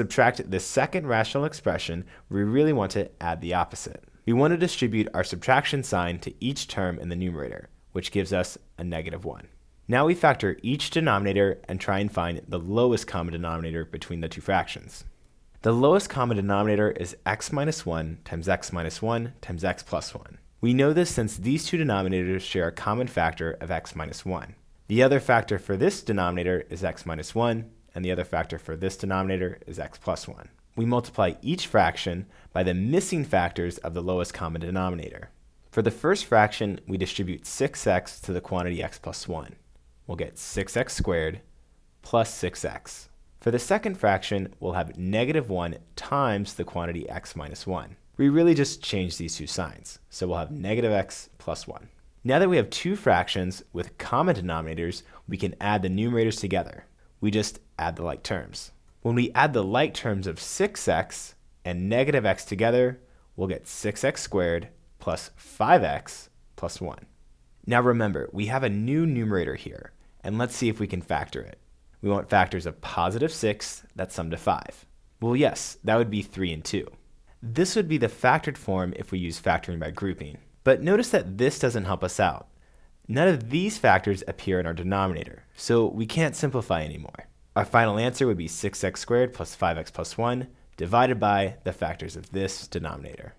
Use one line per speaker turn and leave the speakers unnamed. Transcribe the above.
subtract the second rational expression, we really want to add the opposite. We want to distribute our subtraction sign to each term in the numerator, which gives us a negative 1. Now we factor each denominator and try and find the lowest common denominator between the two fractions. The lowest common denominator is x minus 1 times x minus 1 times x plus 1. We know this since these two denominators share a common factor of x minus 1. The other factor for this denominator is x minus 1, and the other factor for this denominator is x plus 1. We multiply each fraction by the missing factors of the lowest common denominator. For the first fraction, we distribute 6x to the quantity x plus 1. We'll get 6x squared plus 6x. For the second fraction, we'll have negative 1 times the quantity x minus 1. We really just change these two signs, so we'll have negative x plus 1. Now that we have two fractions with common denominators, we can add the numerators together. We just add the like terms. When we add the like terms of 6x and negative x together, we'll get 6x squared plus 5x plus 1. Now remember, we have a new numerator here, and let's see if we can factor it. We want factors of positive 6 that sum to 5. Well, yes, that would be 3 and 2. This would be the factored form if we use factoring by grouping. But notice that this doesn't help us out. None of these factors appear in our denominator, so we can't simplify anymore. Our final answer would be 6x squared plus 5x plus 1 divided by the factors of this denominator.